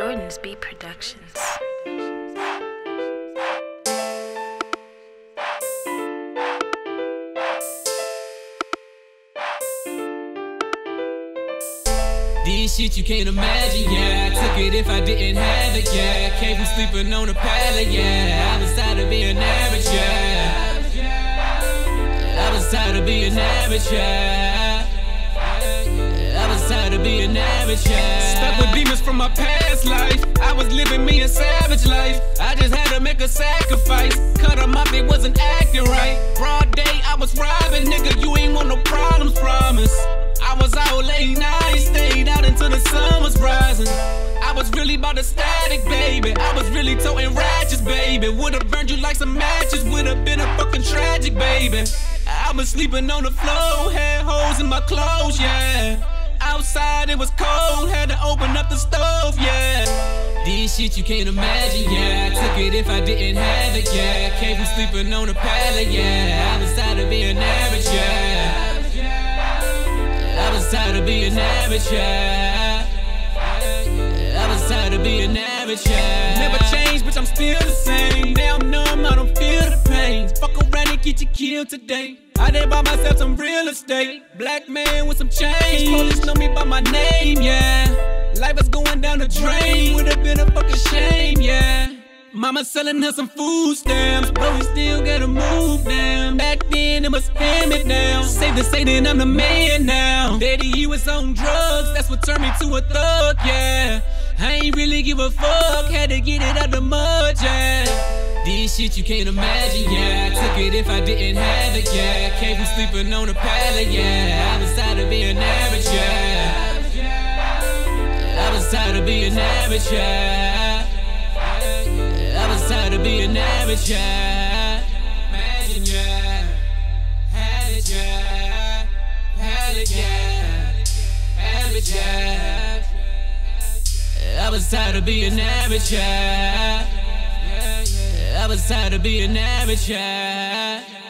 Jordan's Beat Productions. This shit you can't imagine, yeah. I took it if I didn't have it, yeah. Came from sleeping on a pallet, yeah. I was tired of being average, yeah. I was tired of being average, yeah. Tired of being average, yeah. Stuck with demons from my past life. I was living me a savage life. I just had to make a sacrifice. Cut them off, it wasn't acting right. Broad day, I was robbing, nigga. You ain't want no problems, promise. I was out late night, stayed out until the sun was rising. I was really about the static, baby. I was really toting ratchets, baby. Would've burned you like some matches, would've been a fucking tragic, baby. I was sleeping on the floor, had holes in my clothes, yeah. Outside it was cold, had to open up the stove, yeah. This shit you can't imagine, yeah. I took it if I didn't have it, yeah. Came from sleeping on a pallet, yeah. I was tired of being average, yeah. I was tired of being average, yeah. I was tired of being average, yeah. Never changed, bitch, I'm still the same. Killed today. I did buy myself some real estate. Black man with some change. Police know me by my name, yeah. Life is going down the drain. Would've been a fucking shame, yeah. Mama selling her some food stamps, but we still gotta move down. Back then it was hand me down. Safe to say I'm the man now. Daddy, he was on drugs, that's what turned me to a thug, yeah. I ain't really give a fuck, had to get it out the mud, yeah. This shit you can't imagine, yeah. It if I didn't have it, yeah. Came from sleeping on a pallet, yeah. I was tired of being average, yeah. I was tired of being average, yeah. I was tired of being average, yeah. Imagine, yeah. Had yeah. Had yeah. Average, yeah. I was tired of being average, yeah. Tired of being average, yeah.